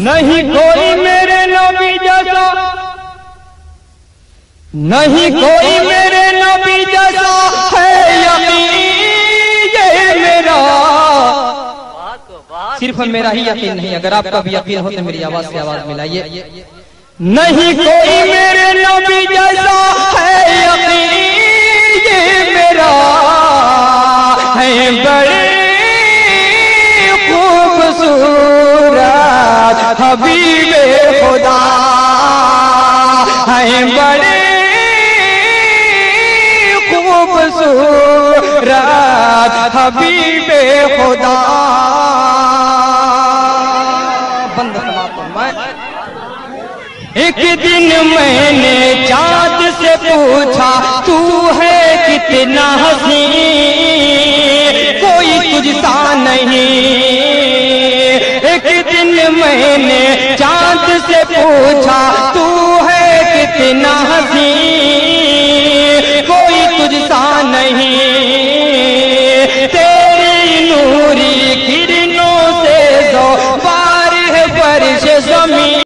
नहीं कोई मेरे नबी जैसा। नहीं कोई मेरे नबी जैसा है यकीन ये मेरा। सिर्फ़ मेरा ही यकीन नहीं अगर आपका भी यकीन हो तो मेरी आवाज़ से आवाज़ मिलाइए। नहीं कोई मेरे नबी जैसा है यकीन ये मेरा। है बड़े हबीबे खुदा। है बड़े खूबसूरत हबीबे खुदा। एक दिन मैंने चाँद से पूछा, तू है कितना हसी मैंने चाँद से पूछा, तू है कितना हसी कोई तुझसा नहीं। तेरी नूरी किरणों से दो बार है परिश जमी